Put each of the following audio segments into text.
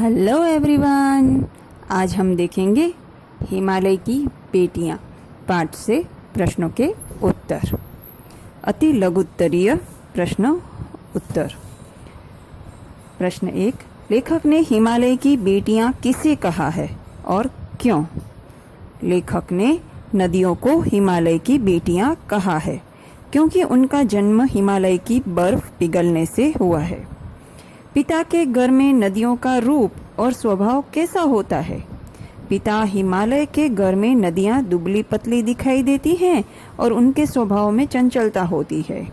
Hello everyone आज हम देखेंगे हिमालय की बेटियाँ पाठ से प्रश्नों के उत्तर। अति लघुत्तरीय प्रश्न उत्तर। प्रश्न एक, लेखक ने हिमालय की बेटियाँ किसे कहा है और क्यों? लेखक ने नदियों को हिमालय की बेटियाँ कहा है, क्योंकि उनका जन्म हिमालय की बर्फ़ पिघलने से हुआ है। पिता के घर में नदियों का रूप और स्वभाव कैसा होता है? पिता हिमालय के घर में नदियाँ दुबली पतली दिखाई देती हैं और उनके स्वभाव में चंचलता होती है।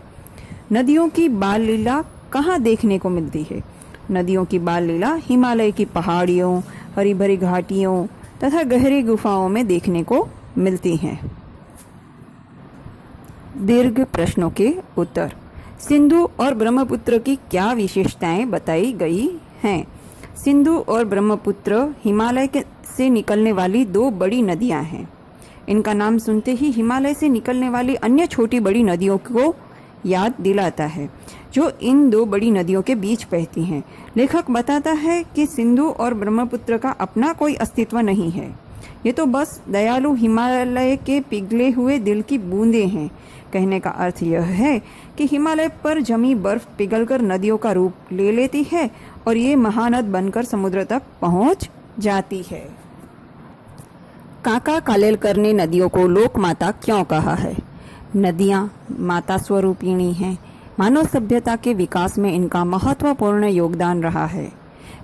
नदियों की बाल लीला कहाँ देखने को मिलती है? नदियों की बाल लीला हिमालय की पहाड़ियों हरी भरी घाटियों तथा गहरी गुफाओं में देखने को मिलती हैं। दीर्घ प्रश्नों के उत्तर। सिंधु और ब्रह्मपुत्र की क्या विशेषताएँ बताई गई हैं? सिंधु और ब्रह्मपुत्र हिमालय से निकलने वाली दो बड़ी नदियाँ हैं। इनका नाम सुनते ही हिमालय से निकलने वाली अन्य छोटी बड़ी नदियों को याद दिलाता है, जो इन दो बड़ी नदियों के बीच बहती हैं। लेखक बताता है कि सिंधु और ब्रह्मपुत्र का अपना कोई अस्तित्व नहीं है। ये तो बस दयालु हिमालय के पिघले हुए दिल की बूंदे हैं। कहने का अर्थ यह है कि हिमालय पर जमी बर्फ़ पिघलकर नदियों का रूप ले लेती है और ये महानद बनकर समुद्र तक पहुँच जाती है। काका कालेलकर ने नदियों को लोक माता क्यों कहा है? नदियाँ माता स्वरूपिणी हैं। मानव सभ्यता के विकास में इनका महत्वपूर्ण योगदान रहा है।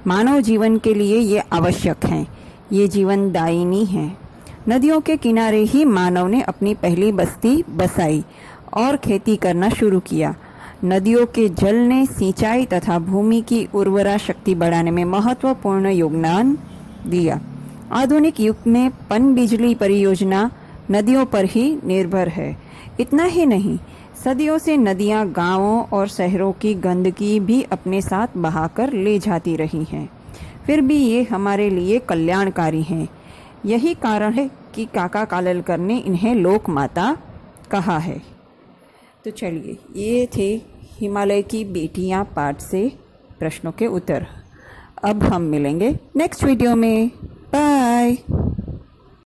मानव जीवन के लिए ये आवश्यक हैं। ये जीवन दायिनी है। नदियों के किनारे ही मानव ने अपनी पहली बस्ती बसाई और खेती करना शुरू किया। नदियों के जल ने सिंचाई तथा भूमि की उर्वरा शक्ति बढ़ाने में महत्वपूर्ण योगदान दिया। आधुनिक युग में पन बिजली परियोजना नदियों पर ही निर्भर है। इतना ही नहीं, सदियों से नदियाँ गाँवों और शहरों की गंदगी भी अपने साथ बहाकर ले जाती रही हैं। फिर भी ये हमारे लिए कल्याणकारी हैं। यही कारण है कि काका काललकर ने इन्हें लोक माता कहा है। तो चलिए, ये थे हिमालय की बेटियाँ पाठ से प्रश्नों के उत्तर। अब हम मिलेंगे नेक्स्ट वीडियो में। बाय।